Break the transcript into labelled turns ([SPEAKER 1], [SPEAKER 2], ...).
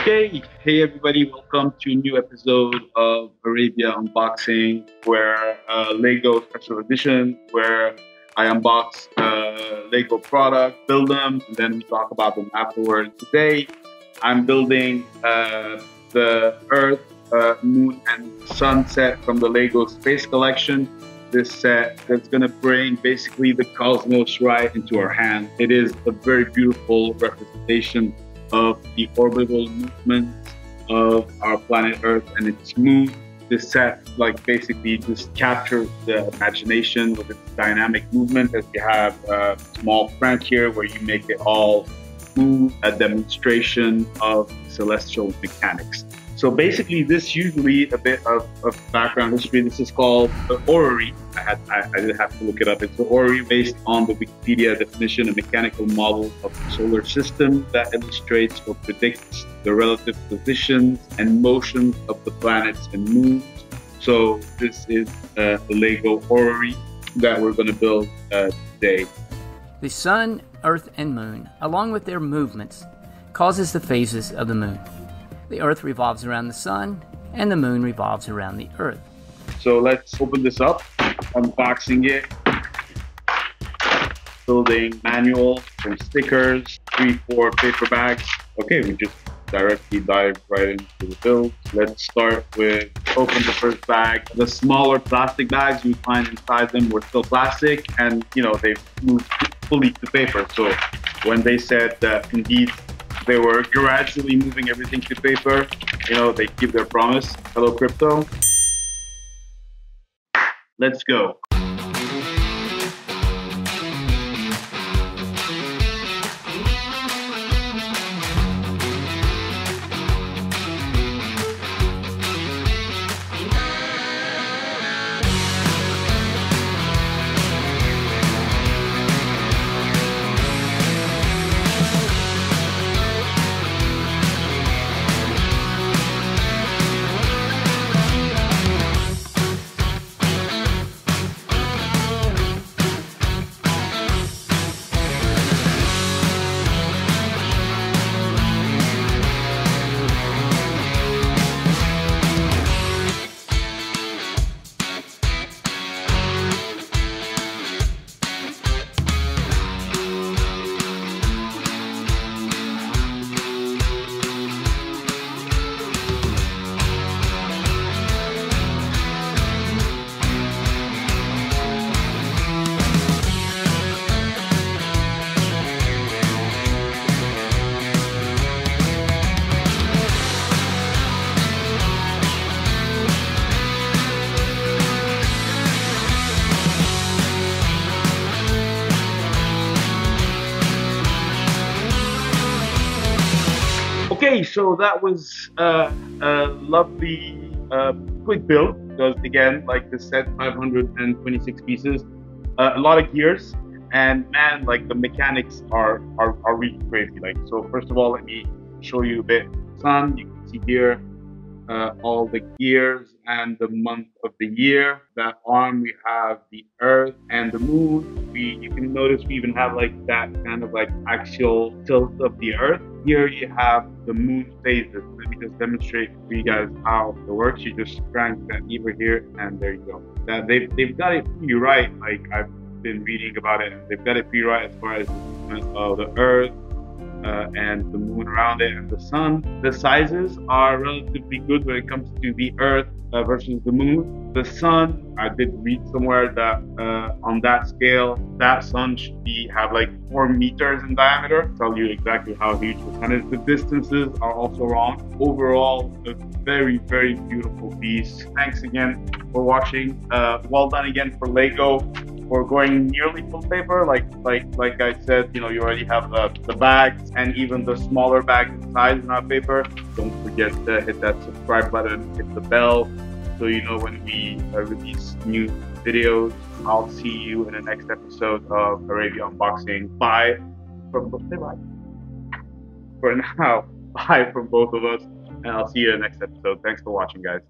[SPEAKER 1] Okay, hey everybody, welcome to a new episode of Arabia Unboxing, where uh, Lego Special Edition, where I unbox uh, Lego product, build them, and then we talk about them afterwards. Today, I'm building uh, the Earth, uh, Moon, and Sun set from the Lego Space Collection. This set that's going to bring basically the cosmos right into our hand. It is a very beautiful representation of the orbital movement of our planet Earth and its moon. This set, like, basically just captures the imagination with its dynamic movement. As you have a small crank here, where you make it all move, a demonstration of celestial mechanics. So basically, this usually a bit of, of background history. This is called the orrery. I had I, I did have to look it up. It's the orrery based on the Wikipedia definition, a mechanical model of the solar system that illustrates or predicts the relative positions and motions of the planets and moons. So this is uh, the Lego orrery that we're going to build uh, today.
[SPEAKER 2] The sun, earth, and moon, along with their movements, causes the phases of the moon. The Earth revolves around the Sun, and the Moon revolves around the Earth.
[SPEAKER 1] So let's open this up, unboxing it, building manual, some stickers, three, four paper bags. Okay, we just directly dive right into the build. Let's start with open the first bag. The smaller plastic bags you find inside them were still plastic and you know they've moved fully to paper. So when they said that indeed they were gradually moving everything to paper. You know, they keep their promise. Hello, crypto. Let's go. Okay, so that was uh, a lovely uh, quick build because again, like the set, 526 pieces, uh, a lot of gears, and man, like the mechanics are, are are really crazy. Like, so first of all, let me show you a bit. Sun, you can see here uh, all the gears and the month of the year. That arm we have the Earth and the Moon. We you can notice we even have like that kind of like axial tilt of the Earth. Here you have the Moon phases. Let me just demonstrate for you guys how it works. You just crank that lever here, and there you go. That they've they've got it pretty right. Like I've been reading about it, they've got it pretty right as far as the movement of the Earth uh, and the moon around it and the sun. The sizes are relatively good when it comes to the Earth uh, versus the moon. The sun, I did read somewhere that uh, on that scale, that sun should be have like four meters in diameter. Tell you exactly how huge the sun is. The distances are also wrong. Overall, a very very beautiful piece. Thanks again for watching. Uh, well done again for Lego for going nearly full paper. Like like like I said, you know, you already have uh, the bags and even the smaller bags inside in our paper. Don't forget to hit that subscribe button, hit the bell, so you know when we uh, release new videos. I'll see you in the next episode of Arabia Unboxing. Bye from say bye. For now, bye from both of us, and I'll see you in the next episode. Thanks for watching, guys.